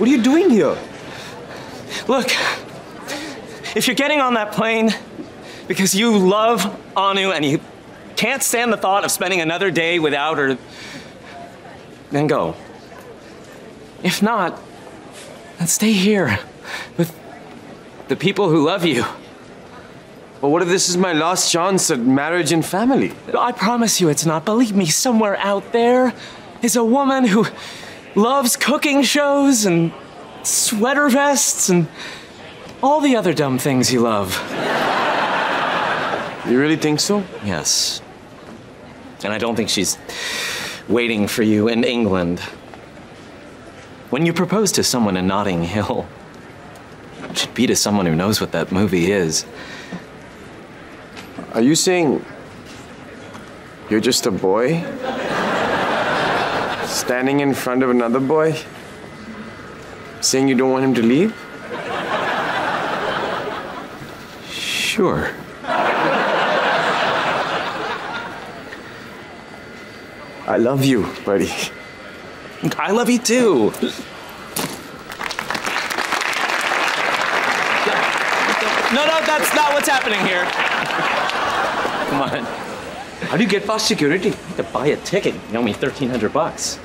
What are you doing here? Look, if you're getting on that plane because you love Anu and you can't stand the thought of spending another day without her, then go. If not, then stay here with the people who love you. But what if this is my last chance at marriage and family? I promise you it's not. Believe me, somewhere out there is a woman who loves cooking shows and sweater vests and all the other dumb things you love. You really think so? Yes. And I don't think she's waiting for you in England. When you propose to someone in Notting Hill, it should be to someone who knows what that movie is. Are you saying you're just a boy? Standing in front of another boy? Saying you don't want him to leave? Sure. I love you, buddy. I love you too. No, no, that's not what's happening here. Come on. How do you get past security? You have To buy a ticket, you owe me 1,300 bucks.